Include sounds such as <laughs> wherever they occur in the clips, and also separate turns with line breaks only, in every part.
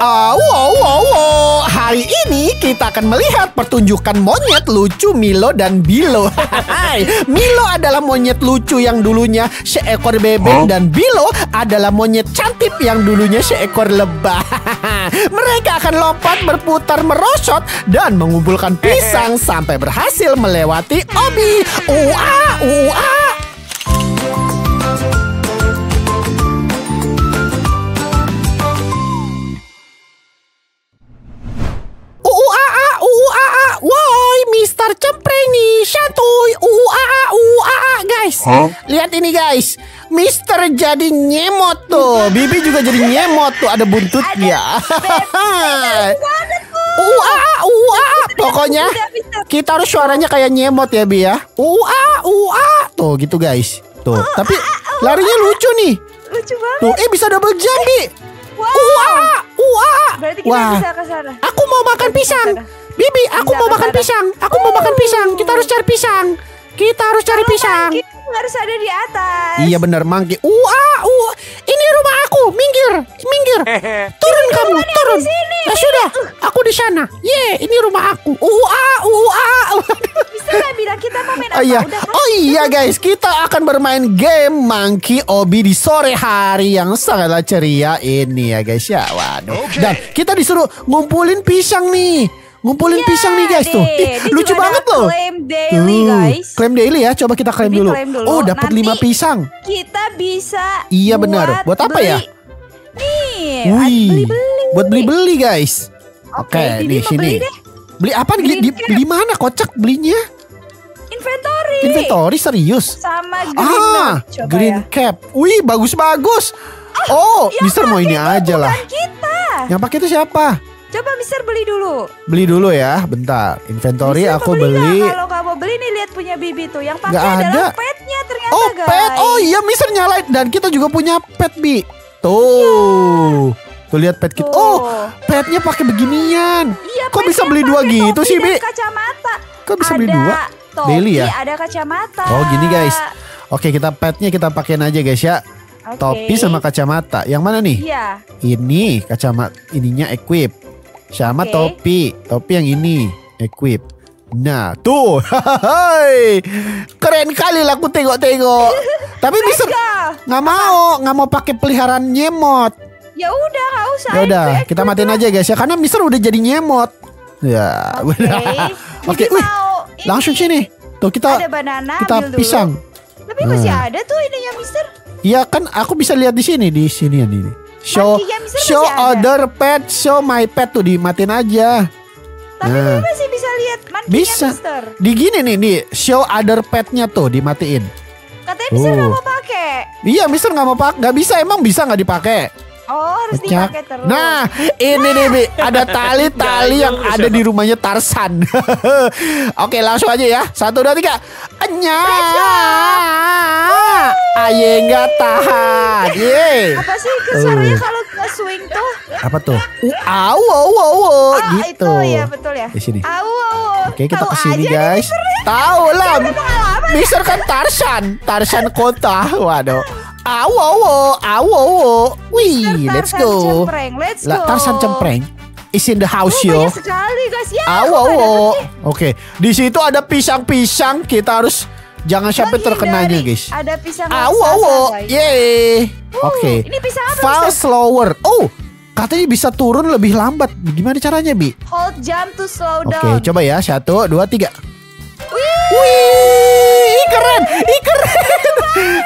Ah, wow, wow, wow. Hari ini kita akan melihat pertunjukan monyet lucu Milo dan Bilo. Hai, Milo adalah monyet lucu yang dulunya seekor bebek
Huh?
dan Bilo adalah monyet cantik yang dulunya seekor lebah. <laughs> Mereka akan lompat, berputar, merosot dan mengumpulkan pisang <laughs> sampai berhasil melewati obi. Ua, ua. Cempreng nih, santuy, uaa, uaa, guys.
Hah?
Lihat ini guys, Mister jadi nyemot tuh, Bibi juga jadi nyemot tuh, ada buntutnya. Uaa, uaa, pokoknya kita harus suaranya kayak nyemot ya Bi ya. Uaa, uaa, tuh gitu guys, tuh. Tapi larinya lucu nih,
Lucu banget.
tuh. Eh bisa double jump Bi.
Wow.
Uaa, uaa.
Berarti kita
Wah.
bisa ke sana.
Aku mau makan pisang. Bibi, aku
Bisa
mau makan pisang. Aku mau makan pisang. Kita harus cari pisang. Kita harus cari pisang.
Kita harus ada di atas.
Iya benar, mangki. Wah, uh, ini rumah aku. Minggir, minggir. <laughs> Turun kamu, turun. Ya sudah, aku di sana. Ye, ini rumah aku. Wah, wah. <laughs>
Bisa nggak bilang kita mau main
Oh
apa?
iya,
Udah kan?
oh iya guys, kita akan bermain game Monkey Obi di sore hari yang sangatlah ceria ini ya guys ya. Waduh. Dan kita disuruh ngumpulin pisang nih. Ngumpulin
Iya,
pisang nih guys tuh. Ih, lucu banget loh.
Claim daily
Tuh,
guys.
Klaim daily ya, coba kita klaim
Bibi
dulu.
klaim dulu.
Oh, dapat
Nanti
5 pisang.
Kita bisa.
Iya, benar. Buat apa
beli-
ya?
Nih,
Wih,
beli-beli.
buat beli-beli guys.
Oke,
nih
mau
sini.
beli deh.
Beli apa nih?
Green
Di, di mana kocak belinya?
Inventory.
Inventory serius.
Sama green
Ah.
Coba
green
ya.
cap. Wih, bagus-bagus. Oh,
Yang
Mister mau ini aja lah.
kita.
Yang pakai itu siapa?
Coba Mister beli dulu.
Beli dulu ya, bentar. Inventory
Mister
aku
beli. Kalau nggak mau beli nih lihat punya Bibi tuh. Yang pakai adalah
ada.
petnya ternyata
Oh,
guys.
pet. Oh iya, Mister nyalain dan kita juga punya pet, Bi. Tuh. Tuh lihat pet kita.
Tuh.
Oh, petnya pakai beginian.
Iya,
Kok bisa beli dua gitu sih, Bi?
Kacamata.
Kok bisa
ada
beli dua?
Topi,
Daily ya?
Ada kacamata.
Oh, gini guys. Oke, kita petnya kita pakein aja guys ya.
Oke.
Topi sama kacamata. Yang mana nih?
Iya.
Ini kacamata ininya equip. Sama
Oke.
topi. Topi yang ini equip. Nah, tuh. <laughs> Hai. Keren kali lah aku tengok-tengok. <laughs> Tapi bisa nggak mau, nggak mau pakai peliharaan nyemot.
Ya udah, nggak usah.
Ya udah, kita matiin aja guys ya karena Mister udah jadi nyemot. Ya,
Oke.
udah. <laughs> Oke, wih.
ini.
Langsung sini. Tuh kita
Ada banana,
kita
ambil dulu.
pisang.
Tapi masih
Nah.
ada tuh ininya Mister.
Iya kan aku bisa lihat di sini di sini ya ini. Show show other pet, show my pet tuh dimatiin aja.
Tapi
Nah.
Bibi masih bisa lihat
Bisa.
Mister.
Di gini nih nih, show other petnya tuh dimatiin.
Katanya Mister nggak
Oh.
mau pakai.
Iya, Mister nggak mau pakai, nggak bisa emang bisa nggak dipakai.
Oh, harus
Pecah.
dipakai terus.
Nah, ini nih Bi, ada tali-tali yang ada di rumahnya Tarsan. <laughs> Oke, langsung aja ya. Satu, dua, tiga. Enya. Aye nggak tahan. Ye.
apa sih suaranya kalau ke swing tuh?
Apa tuh? Uh, au, au, au, au,
Ah,
gitu.
itu ya betul ya.
Di sini.
Au, au.
Oke, kita
aja nih,
guys. Tahu lah. Mister kan Tarsan, Tarsan kota. Waduh. Au, au, au, au. Wih,
Mister
let's go.
Cempreng, let's go.
Tarsan cempreng is in the house
Oh,
yo.
sekali guys ya. Dapet nih.
Oke, di situ ada pisang-pisang. Kita harus jangan sampai terkenanya, guys.
Ada pisang
au.
guys.
Yeay. Oke.
Ini pisang apa?
Fall slower. Oh, katanya bisa turun lebih lambat. Gimana caranya, Bi?
Hold jump to slow
Oke,
down.
coba ya. Satu, dua, tiga.
Wih,
Wih, ih, keren, ih keren,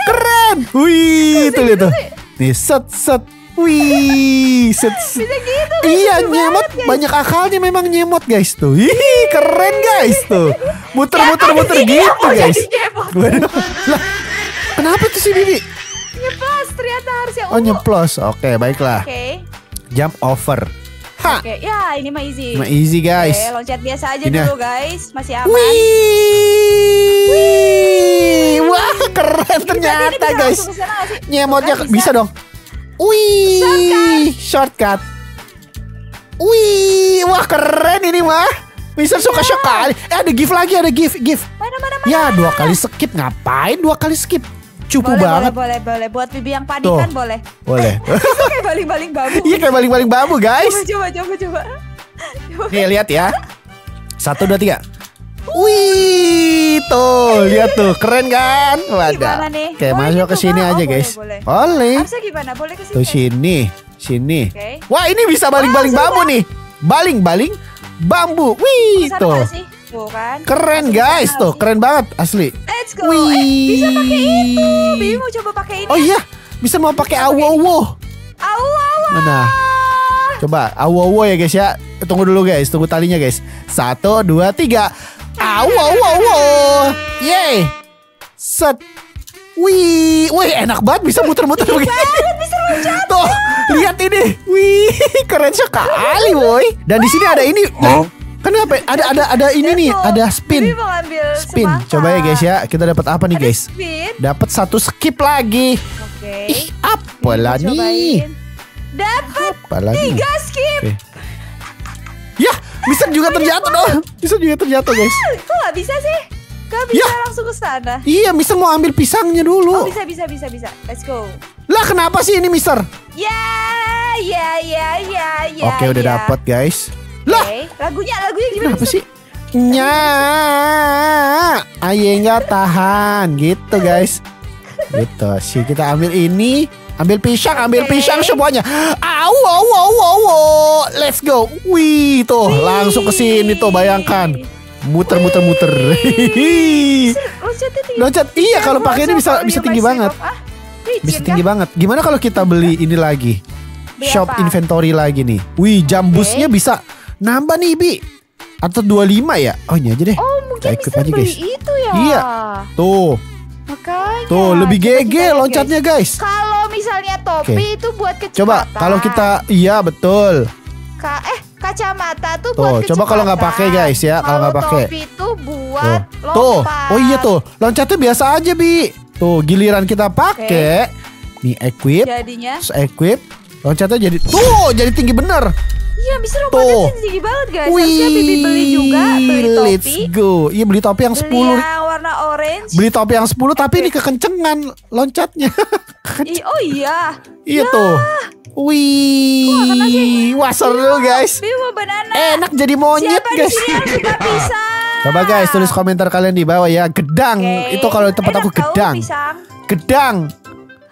keren. Wih, itu lihat tuh. Nih, set, set. Wih, set, set.
bisa gitu guys.
Iya nyemot
banget,
banyak akalnya memang nyemot guys tuh. Ih keren guys tuh. Muter-muter muter gitu guys. Waduh. Lah, kenapa tuh si Bibi?
Nyeplos ternyata harus yang
Oh
ungu.
nyeplos. Oke baiklah.
Oke.
Jump over. Ha.
Oke, ya ini mah easy.
Cuma easy guys.
Oke, loncat biasa aja
Ini
dulu guys, masih aman.
Wih. Wah keren
Ini ini
ternyata
bisa
guys. Nyemotnya
Kan
bisa. dong. Wih, shortcut. Wih, wah keren ini mah. Bisa suka sekali. Eh ada gift lagi, ada gift, gift.
Mana mana mana.
Ya dua kali skip ngapain dua kali skip? Cupu
boleh,
banget.
Boleh, boleh, boleh. Buat bibi yang panik
Tuh.
kan boleh.
Boleh. <laughs>
Kayak baling-baling bambu.
Iya kayak baling-baling bambu guys.
Coba, coba, coba, coba.
Nih lihat ya. Satu dua tiga. Wih, tuh lihat tuh keren kan? Wadah.
nih?
Oke
Boleh
masuk ke sini
Oh,
aja
boleh,
guys.
boleh.
Boleh.
Harusnya gimana? Boleh ke sini?
Tuh sini, sini.
Oke.
Wah ini bisa baling-baling
Oh,
bambu nih. Baling-baling bambu. Wih tuh.
kan.
Keren guys tuh, keren banget asli.
Let's go. Eh, bisa pakai itu. Bibi mau coba pakai ini.
Oh iya, bisa mau pakai awo-awo.
Au, au,
Mana? Coba awo-awo ya guys ya. Tunggu dulu guys, tunggu talinya guys. Satu, dua, tiga. Awo-awo. Yeay. Set. Wih, wih enak banget bisa muter-muter begini.
bisa loncat.
Tuh, lihat ini. Wih, keren sekali, boy. Dan di sini ada ini. Nah, kenapa? Ada ada ada ini nih, ada spin. Spin. Coba ya guys ya. Kita dapat apa nih, guys? Dapat satu skip lagi.
Oke.
Ih, apalah
Bibi
nih?
cobain. Dapat tiga skip.
Ya, bisa juga terjatuh dong. Bisa juga terjatuh, guys.
Kok nggak bisa sih? Gak bisa
Ya.
langsung ke sana.
Iya, Mister mau ambil pisangnya
Oh
dulu.
bisa bisa bisa bisa. Let's go.
Lah, kenapa sih ini, Mister?
Ya ya ya ya ya.
Oke, udah
ya.
dapat, guys. Lah,
lagunya lagunya gimana?
kenapa sih? Nya, aye nggak tahan, gitu, guys. Gitu sih, kita ambil ini. Ambil pisang, ambil pisang semuanya. Au, au, au, au, au. Let's go. Wih, tuh, langsung ke sini tuh, bayangkan. Muter, muter, muter. <laughs>
Loncatnya tinggi.
Loncat, iya kalau
Aku
pakai ini bisa
kalau
bisa tinggi banget. Bisa tinggi banget. Gimana kalau kita beli ini lagi?
Beli
Shop
apa?
inventory lagi nih. Wih, jambusnya bisa nambah nih, Bi. Atau 25 ya? Oh, ini aja deh.
Oh mungkin
Kita ikut
bisa
aja,
beli
guys.
itu ya.
Iya. Tuh,
Makanya.
tuh lebih
lihat,
loncatnya, guys.
Kalau misalnya topi
Oke.
itu buat kecepatan.
Coba kalau kita iya betul.
Ka eh kacamata tuh
Tuh,
buat kecepatan.
coba kalau nggak pakai, guys, ya. Kalau nggak pakai.
topi itu buat
Tuh.
lompat.
Tuh. Oh iya tuh, loncatnya biasa aja, Bi. Tuh, giliran kita pakai nih equip,
Jadinya.
terus equip, loncatnya jadi tuh, jadi tinggi bener.
Iya bisa
Tuh.
lompatnya tinggi banget guys. Harusnya Bibi beli juga beli
Let's
topi.
go. Iya beli topi yang 10.
Beli yang warna orange.
Beli topi yang 10 tapi ini kekencengan loncatnya. <laughs>
Ih, oh iya.
iya tuh.
Kena sih?
Wih, wah seru guys.
Mau banana.
Enak jadi monyet
Siapa
guys. <laughs>
pisang?
Coba guys tulis komentar kalian di bawah ya. Gedang
Oke.
itu kalau di tempat
Enak
aku gedang. Gedang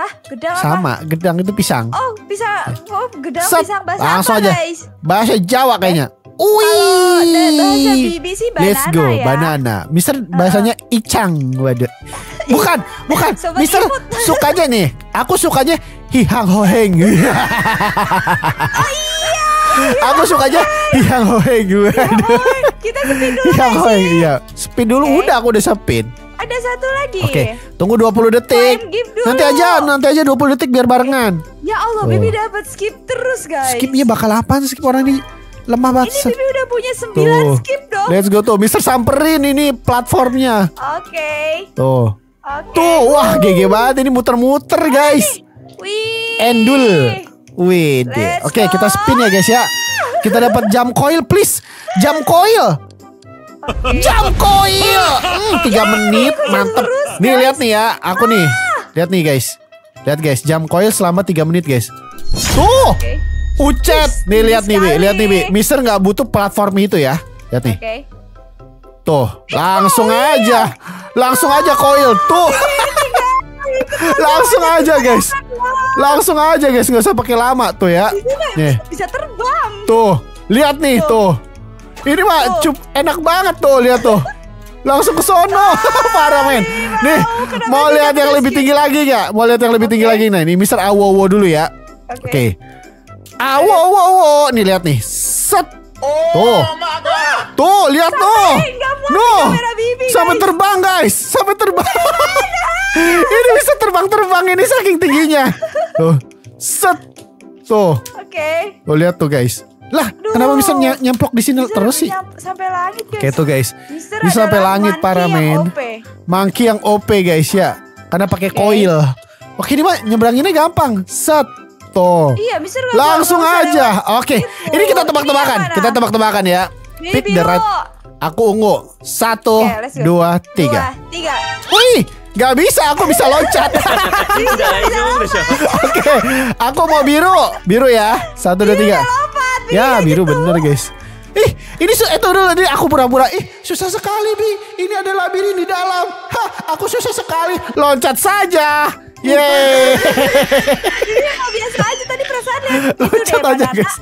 Hah, gedang apa?
sama, gedang itu pisang.
Oh, bisa. Oh, gedang
Set.
pisang bahasa
Langsung
apa,
aja.
guys?
Bahasa Jawa kayaknya.
Kalau da- bahasa
Wih.
Bibi sih banana
Let's go,
ya.
banana. Mister bahasanya icang. Waduh. <laughs> Bukan, bukan.
Sobat
Mister
imut. <laughs>
sukanya nih. Aku sukanya hihang hoheng.
Oh, <laughs> iya.
Aku sukanya hihang hoheng. Waduh.
Kita spin dulu
Hihang hoheng, iya. Spin dulu udah aku udah spin.
Ada satu lagi.
Oke, tunggu 20 detik. Nanti aja, nanti aja 20 detik biar barengan.
Ya Allah,
Oh.
Bibi dapat skip terus, guys.
Skipnya bakal apaan skip orang ini lemah banget.
Ini Bibi udah punya 9
Tuh.
skip dong.
Let's go tuh, Mister samperin ini platformnya.
Oke.
Tuh.
Oke.
Tuh, wah GG banget ini muter-muter guys.
Wih.
Endul. Wih, Oke,
go.
kita spin ya guys ya. Kita dapat jam coil please. Jam coil.
Oke.
Jam coil. Hmm, 3 menit, mantep.
terus,
Nih
guys.
lihat nih ya, aku nih. Lihat nih guys. Lihat guys, jam coil selama 3 menit guys. Tuh.
Oke.
Ucet. Nih lihat nih, Bi. Lihat nih, Bi. Mister nggak butuh platform itu ya. Lihat nih. Tuh, langsung aja. Langsung aja coil. Tuh. langsung aja, guys. Langsung aja, guys. nggak usah pakai lama tuh ya. Nih,
Bisa terbang.
tuh. Lihat nih, tuh. Ini mah cup enak banget tuh, lihat tuh. Langsung ke sono. <laughs> Parah, men. Nih,
kenapa
mau lihat yang lebih tinggi lagi nggak? Mau lihat yang lebih tinggi lagi nah. Ini Mister Awowo dulu ya.
Oke.
Oke. Awo, awo, awo. Nih lihat nih. Set. Tuh. Tuh, lihat tuh.
Bibi,
Sampai terbang, guys. Sampai terbang. <laughs> ini bisa terbang-terbang ini saking tingginya. Tuh. Set. Tuh.
Oke.
Tuh lihat tuh, guys. Lah,
Duh.
kenapa bisa ny- nyemplok di sini terus sih?
Sampai langit, guys.
Oke tuh, guys.
Mister
Bisa sampai langit para men. Monkey yang OP, guys ya. Karena pakai
Oke.
coil. Oke, ini mah nyebranginnya gampang. Set. Tuh.
Iya, Mister
Langsung aja. Oke,
situ.
ini kita tebak-tebakan. Kita tebak-tebakan ya. Pick the right. Aku ungu. Satu,
go.
dua, tiga.
Dua, tiga.
Wih, Gak bisa, aku bisa <laughs> loncat. Oke, aku mau biru. Biru ya. Satu, dua, tiga.
Lompat. Bi,
Ya,
aja
biru
tuh.
bener guys. Ih, ini su tunggu dulu nih aku pura-pura. Ih, susah sekali, Bi. Ini ada labirin di dalam. Hah, aku susah sekali. Loncat saja. Yeay.
Iya, nggak <laughs> biasa aja tadi perasaan lihat itu deh
Loncat aja,
banana.
guys.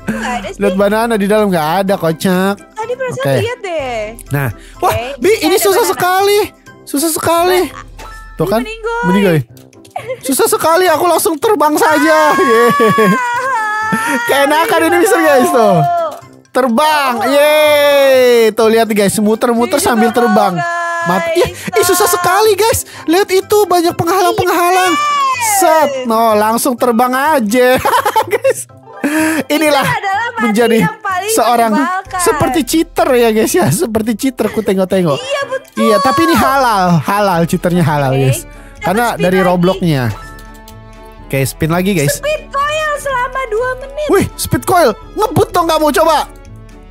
Sih.
Lihat banana di dalam nggak ada, kocak.
Tadi perasaan
Oke.
lihat deh.
Nah, wah,
Oke,
Bi, ini susah
banana.
sekali. Susah sekali. Tuh kan?
Meninggoy.
Susah sekali, aku langsung terbang saja. Yeay. <laughs> Keenakan ini bisa guys tuh. Terbang. Yeay. Tuh lihat guys, muter-muter
Ini juga
sambil terbang. Mati. Ih, ih, susah sekali guys. Lihat itu banyak penghalang-penghalang. Set. No, langsung terbang aja. <laughs> guys. Inilah
mandi
menjadi seorang seperti cheater ya guys ya, seperti cheater ku tengok-tengok.
Iya betul.
Iya, tapi ini halal, halal cheaternya halal
Oke.
guys. Karena
spin
dari. Robloxnya. Oke, spin lagi guys.
Coil selama 2 menit.
Wih, speed coil. Ngebut dong kamu coba.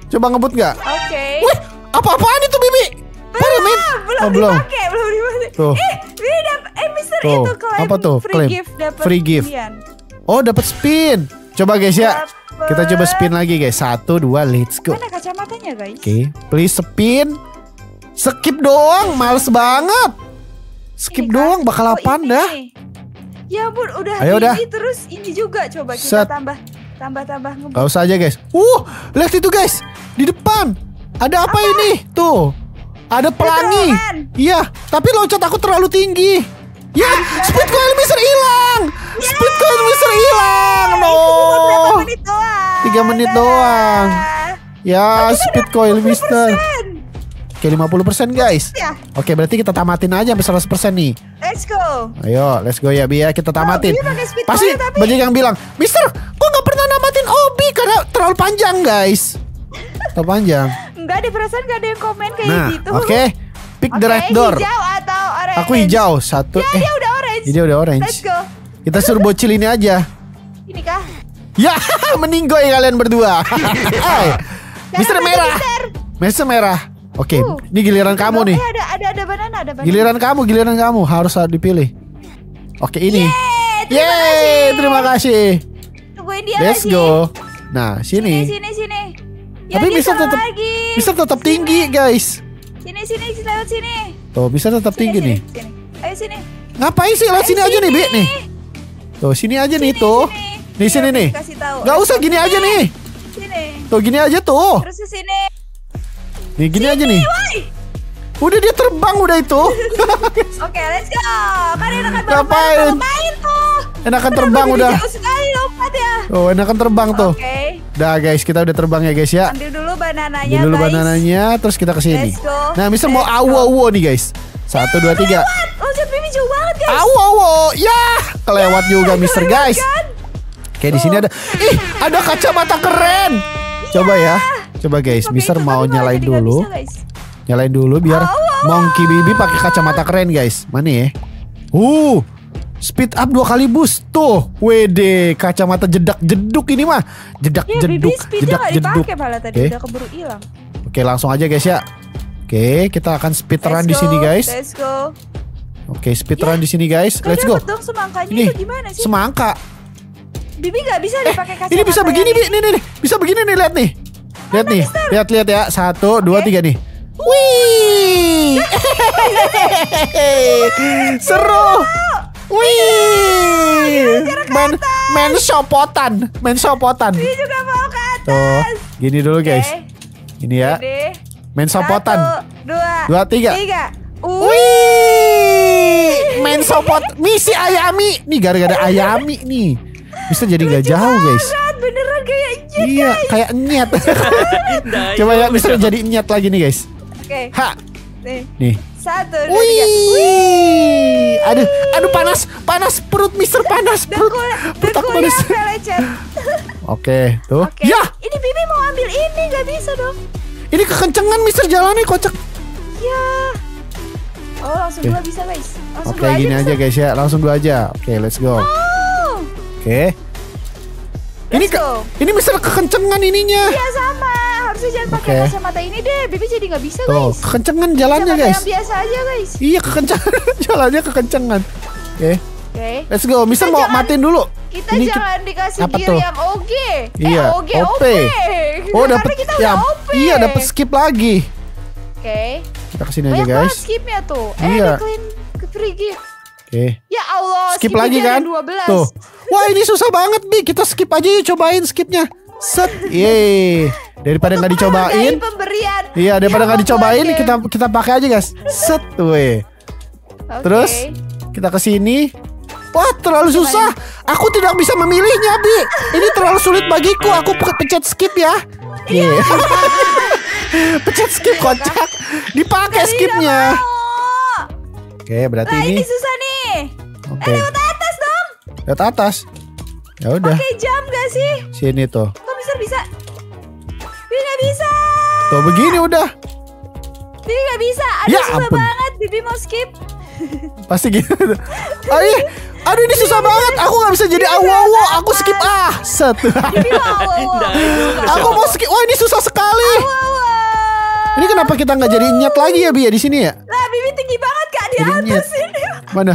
Coba ngebut nggak?
Oke.
Wih, apa-apaan itu Bibi? Pyramid?
belum,
Oh, belum.
dipakai, belum dipakai.
Tuh.
Eh, ini dap- eh Mister
Tuh,
itu klaim
apa tuh?
free
Klaim.
gift dapat
Free gift. Oh, dapat spin. Coba guys ya.
Dapet.
Kita coba spin lagi guys. Satu, dua, let's go.
Mana kacamatanya guys?
Oke, please spin. Skip doang, males banget. Skip
Ini kan?
doang, bakal
Oh,
apaan
ini
dah?
nih. Ya ampun, udah
Ayo
ini
dah.
terus ini juga coba kita
Set.
tambah tambah tambah ngebut.
Gak usah aja guys. Uh, lihat itu guys. Di depan. Ada apa, ini? Tuh. Ada pelangi. Iya, tapi loncat aku terlalu tinggi. Ya, speed coil mister hilang. Speed coil mister hilang. No.
Berapa menit doang?
Tiga menit doang. Ya, speed coil mister.
50%.
Oke, 50% guys.
Ya,
Oke, berarti kita tamatin aja sampai 100% nih.
let's go.
Ayo, let's go ya, Bi ya. Kita tamatin.
Bi pakai speed
Pasti
tapi-
banyak yang bilang, Mister, kok nggak pernah namatin Obi karena terlalu panjang, guys. <laughs> Terlalu panjang.
Enggak ada perasaan enggak ada yang komen kayak
Nah,
gitu.
oke. Pick the
Oke,
red door.
hijau atau orange?
Aku hijau satu.
Ya,
eh,
dia udah orange.
dia udah orange.
Let's go.
Kita suruh bocil ini aja.
Ini kah?
Ya, <laughs> meninggoy kalian berdua. <laughs> Hai. Mister merah.
Mister
merah. Oke,
Uh.
ini giliran kamu nih.
Eh, ada ada ada banana, ada banana.
Giliran kamu, giliran kamu harus dipilih. Oke, ini.
Yeay, terima
Yeay,
kasih.
terima kasih.
Tungguin dia
Let's
lagi.
go. Nah,
Sini,
sini.
sini, sini. Ya,
Tapi bisa tetap
lagi.
bisa tetap tinggi, guys.
Sini, sini, lewat sini.
Tuh, bisa tetap
Sini,
tinggi
sini,
nih.
Sini. Ayo sini.
Ngapain sih? Lewat
Ayo
sini aja nih, Bi, nih. Tuh, sini aja nih tuh.
Sini.
Di sini
Iya,
nih.
Kasih tahu.
Gak usah gini aja nih.
Sini.
Tuh, gini aja tuh.
Terus ke sini.
Nih, gini aja nih.
Woi.
Udah dia terbang udah itu. <laughs>
Oke, let's go. Kan enakan
Ngapain?
main tuh.
Enakan <laughs> terbang udah.
Jauh sekali lompat ya.
Oh, enakan terbang tuh.
Oke.
Dah guys, kita udah terbang ya guys ya.
Ambil dulu banananya,
Ambil dulu
guys.
banananya, terus kita ke sini. Nah, bisa mau awo-awo nih guys. Satu, dua, tiga.
Lewat. Loncat Bibi jauh banget, guys.
Awo-awo, ya, kelewat juga Mister guys.
kan?
Oke, di sini ada, ih, ada kacamata keren. Coba ya, coba guys, Mister mau nyalain dulu,
bisa,
nyalain dulu biar Monkey Bibi pakai kacamata keren guys. Mana ya? Uh, speed up dua kali boost tuh. WD, kacamata jedak jeduk ini mah, jedak
Ya, Bibi
jeduk,
speednya
jedak jeduk.
malah tadi
Oke.
udah keburu hilang.
Oke, langsung aja guys ya. Oke, kita akan speedrun
Let's
di sini guys.
Let's go.
Oke, speedrun di sini guys. Let's go.
dong semangkanya
Ini
itu gimana sih?
semangka.
Bibi gak bisa dipakai kacamata
Ini bisa begini,
yang
Bi. Nih, nih, nih. Bisa begini nih, lihat nih. Lihat nih. Lihat, lihat ya. Satu, dua,
Oke.
tiga nih. Wih. <laughs> Seru. Wih. Main main sopotan, main sopotan.
Bibi juga mau ke atas.
Tuh, gini dulu guys. Ini ya. Main sopotan.
Satu, dua,
Dua, tiga.
tiga.
Wih, main sopot misi Ayami. Nih gara-gara Ayami nih. Bisa jadi nggak jauh guys.
beneran, kayak nyet.
Iya, kayak nyet.
Nah,
Coba
itu
ya, bisa jadi nyet lagi nih guys.
Oke,
Ha,
nih.
nih.
Satu, dua, tiga.
Wih, aduh, aduh panas, panas perut Mister panas perut, perut aku panas. <laughs> Oke, tuh.
Oke.
Ya,
Ini Bibi mau ambil ini, gak bisa dong.
ini kekencengan Mister jalannya kocak.
Ya. Oh, langsung
Oke.
dua bisa guys. Langsung
Oke,
dua
gini
bisa.
aja guys ya, langsung dua aja. Oke, let's go.
Oh,
Oke. Ini
Let's
ke,
go.
ini Mister kekencengan ininya.
Iya sama, harus maksudnya jangan pakai
Oke.
kacamata ini deh. Bibi jadi nggak bisa
Tuh,
guys.
kekencengan jalannya
Kacamata
guys.
yang biasa aja guys.
Iya, kekencengan <laughs> jalannya kekencengan. Oke,
Oke.
let's go. Mister
Kita
mau
jangan-
matiin dulu.
Kita
Ini kita-
jangan dikasih
apa
gear
tuh?
yang OG.
Iya,
eh, OG,
OP.
OP.
Oh, dapat
kita
ya.
OP.
Iya, dapat skip lagi.
Oke.
Kita ke sini aja
Banyak banget
guys.
skipnya tuh. Eh,
Iya.
ada clean free gift.
Oke.
Ya Allah,
Skip
skip
lagi
aja
kan?
ada 12.
Tuh. Wah, ini susah banget, Bi. Kita skip aja yuk, cobain skipnya. Set. Yeay. Daripada nggak dicobain.
pemberian.
Iya, daripada
yang
nggak dicobain kita kita pakai aja, guys. Set.
Oke.
Terus kita ke sini. Wah, terlalu susah. Aku tidak bisa memilihnya, Bi. Ini terlalu sulit bagiku. Aku pe- pencet skip ya. Iya. <laughs> pencet skip kocak. Dipakai skipnya. Oke, berarti
Nah,
ini.
ini susah nih.
Oke.
Eh, atas dong.
Lihat atas. Ya udah,
Pakai jam gak sih?
sini tuh.
Kok bisa bisa? Bibi gak bisa.
Tuh begini udah.
Bibi gak bisa. Aduh,
Ya
susah
ampun.
banget. Bibi mau skip.
Pasti gitu. Aduh, iya. aduh ini susah banget. Aku nggak bisa jadi awo-awo. Aku skip ah. Set. Aku mau skip. Wah ini susah sekali. Ini kenapa kita nggak jadi nyet lagi ya Bi ya di sini ya?
Lah, Bibi tinggi banget kak di
Jadi nyet.
atas ini.
Mana?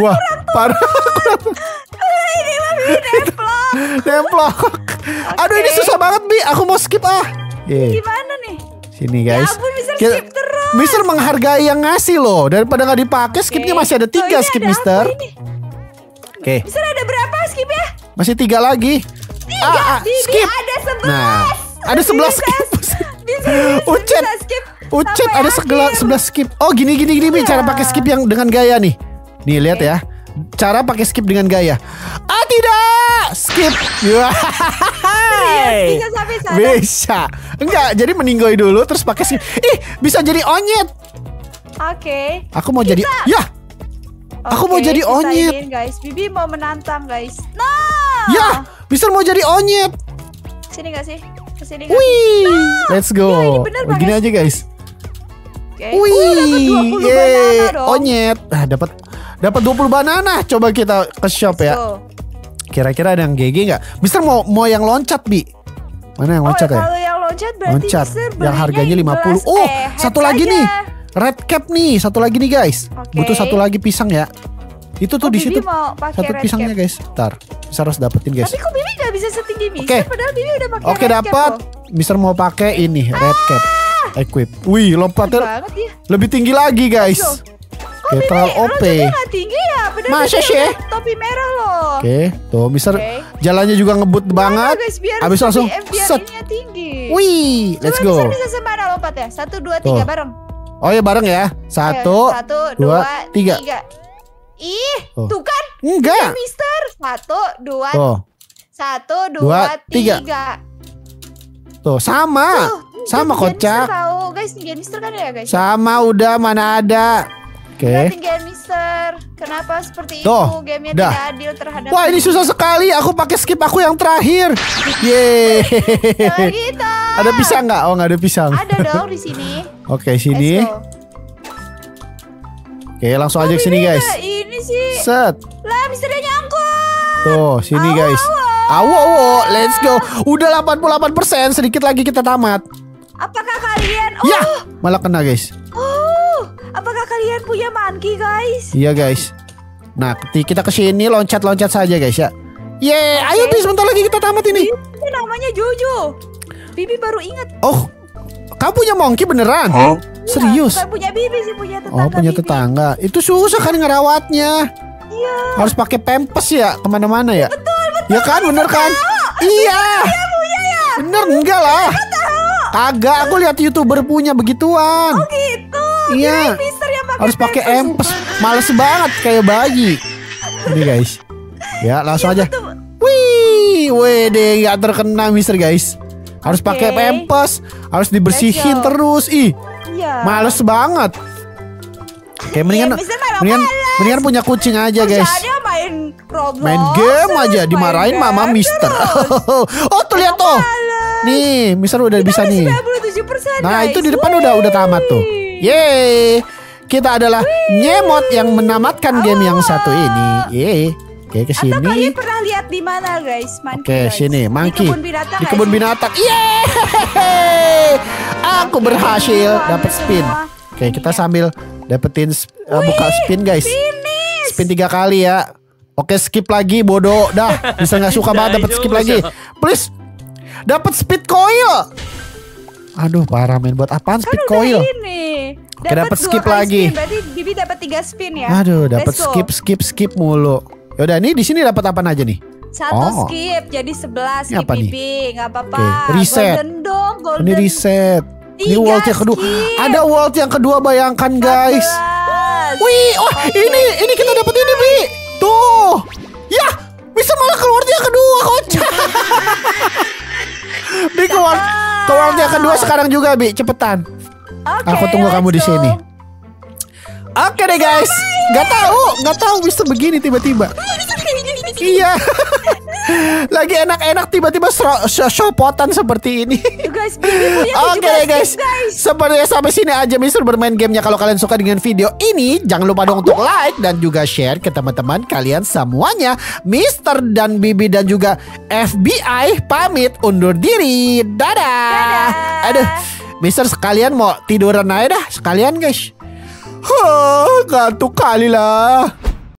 Wah, parah.
Mah Bibi nemplok.
Nemplok. Aduh ini susah banget Bi. Aku mau skip ah. Ye,
Gimana nih?
Sini guys.
Ya ampun, Mister
Kita-
skip terus.
Mister menghargai yang ngasih loh. Daripada nggak dipakai, skipnya
Oke.
masih ada
Oh,
tiga
ini
skip
ada
Mister. Oke,
Mister ada berapa skip ya?
masih tiga lagi.
Tiga.
Ah, ah,
Bibi
skip.
ada sebelas.
Nah, ada
Bibi
11
bisa-
skip. <laughs>
Bisa,
Ucet.
bisa skip
Ucet
sampai
ada sebelas skip. Oh gini gini gini Bi, cara pakai skip yang dengan gaya nih. Nih lihat ya. Cara pakai skip dengan gaya. Ah tidak, skip. Yeay.
Bisa sampai sana.
Bisa. Enggak, jadi meninggoy dulu terus pakai skip. Ih, bisa jadi onyet.
Oke.
Aku mau jadi Ya, Aku mau jadi
kita
onyet.
iniin, guys. Bibi mau menantang guys. Nah.
ya, Mister mau jadi onyet.
Sini gak sih? Ke sini gak sih?
Wih, let's
Ya, ini
go.
bener
Gini
pakai
aja guys.
Oke.
Wih,
Uh, dapat 20
yeay, onyet. Ah, dapat dapat 20 banana. Coba kita ke shop ya. Kira-kira ada yang GG nggak? Mister mau mau yang loncat bi? Mana yang
Oh,
loncat ya?
kalau yang loncat berarti
Loncat.
Mister
Yang harganya 50.
gelas-
Oh,
eh,
satu lagi
aja.
nih. Red cap nih, satu lagi nih guys.
Oke.
Butuh satu lagi pisang ya. Itu tuh
Oh,
di situ satu pisangnya
cap.
guys. Ntar, Mister harus dapetin guys.
Tapi kok Bibi gak bisa setinggi Mister?
Oke.
Padahal Bibi udah pakai
Oke
cap
dapat. Mister mau pakai ini red cap. Equip. Wih, lompatnya
banget ya.
lebih tinggi lagi guys. Oke,
Bibi,
terlalu OP.
tinggi ya? Padahal
Masa sih?
Topi merah loh.
Oke, tuh Mister
Oke.
jalannya juga ngebut banget.
Mana, guys, biar
Abis langsung set.
tinggi.
Wih, let's
Coba
go.
Mister bisa semana lompat ya? Satu, dua, tiga
Tuh.
bareng.
Oh ya bareng ya. Satu,
Ayo, satu,
dua,
dua,
tiga.
Ih,
Tuh.
tuh kan?
Enggak.
Mister. Satu, dua,
Tuh,
satu,
Dua,
dua,
tiga.
tiga.
Tuh sama.
Tuh,
Sama kocak.
Tahu, guys, tinggian Mister kan ya, guys?
Sama udah mana ada. Oke.
Tinggian Mister. Kenapa seperti
Tuh,
itu? Gamenya
dah.
tidak adil terhadap
Wah ini susah sekali. Aku pakai skip aku yang terakhir. Yeay.
Gitu.
Ada pisang nggak? Oh nggak ada pisang.
Ada dong di sini.
Oke sini.
Let's go.
Oke langsung aja ke sini
Ini
guys.
Ini sih.
Set.
Lah, Misternya nyangkut.
Tuh sini
Awo,
guys. Awo awo. Let's go. Udah 88%. Sedikit lagi kita tamat.
Apakah kalian Oh,
Ya. Malah kena guys.
oh, apakah kalian punya monkey, guys?
Iya guys. Nah ketika kita ke sini loncat-loncat saja guys ya. Yeay. Ayo bis sebentar lagi kita tamat ini.
Ini namanya Jojo. Bibi baru ingat.
Oh. Kamu punya monkey beneran? Serius?
Bukan punya Bibi sih, punya tetangga
Oh punya
Bibi.
tetangga Itu susah kan ngerawatnya
Iya.
Harus pakai pempes ya Ke mana-mana ya betul Ya kan bener kan? Iya.
Ya?
Bener enggak lah. Kagak aku lihat youtuber punya begituan.
Gitu.
Iya. Harus pakai empes Males banget kayak bayi. Ini guys. Ya langsung aja. Wih Wede nggak terkena mister guys. Harus pakai pempes Harus dibersihin terus. Ih
Iya.
Males banget. Kayak mendingan
Iya,
mendingan, mendingan punya kucing aja guys.
Kerjaannya main Roblox.
Main game aja dimarahin
main
mama Mister. <laughs> oh tuh lihat tuh. Nih, Mister udah bisa nih.
97%
Nah,
guys.
itu di depan udah udah tamat tuh. Yeay. Kita adalah nyemot yang menamatkan game yang satu ini. Yeay. Oke, ke
Atau kalian
sini.
pernah lihat di mana guys? Monkey,
Oke,
guys?
sini, monkey.
Di kebun binatang.
Di kebun binatang. Yeay! Aku berhasil dapat spin. Oke, kita
Ininya.
sambil dapetin eh, buka spin guys.
Finish.
Spin tiga kali ya. Oke, skip lagi bodoh. Dah, <laughs> bisa nggak suka banget dapat skip lagi. Please. Dapat speed coil. Aduh, parah men buat apaan
Kan
speed coil?
ini.
Oke, dapat skip lagi.
Spin. Berarti Bibi dapat tiga spin ya.
Aduh, dapat
Let's go.
skip skip skip mulu. Yaudah, ini di sini dapat apa aja nih?
Satu
Oh.
skip jadi sebelas
Ini
skip
apa nih?
Bibi. Gak apa-apa.
Oke, reset.
Golden dong. Golden.
Ini reset. Ini world yang kedua.
skip.
Ada world yang kedua bayangkan guys.
14.
Wih, oh ini ini kita dapat ini Bi. Tuh. Ya, bisa malah keluar yang kedua kocak. <laughs> Bi keluar keluar yang kedua sekarang juga Bi, cepetan.
Oke,
Aku tunggu kamu di sini. Oke deh guys, nggak tahu, nggak tahu bisa begini tiba-tiba. Iya. <laughs> Lagi enak-enak tiba-tiba shopotan seperti ini.
Guys, <laughs>
Oke
17
deh guys,
guys.
sepertinya sampai sini aja Mister bermain gamenya. Kalau kalian suka dengan video ini, jangan lupa dong untuk like dan juga share ke teman-teman kalian semuanya. Mister dan Bibi dan juga FBI pamit undur diri. Dadah.
Dadah.
Aduh, Mister sekalian mau tiduran aja dah sekalian guys. Huh, ngantuk kali lah.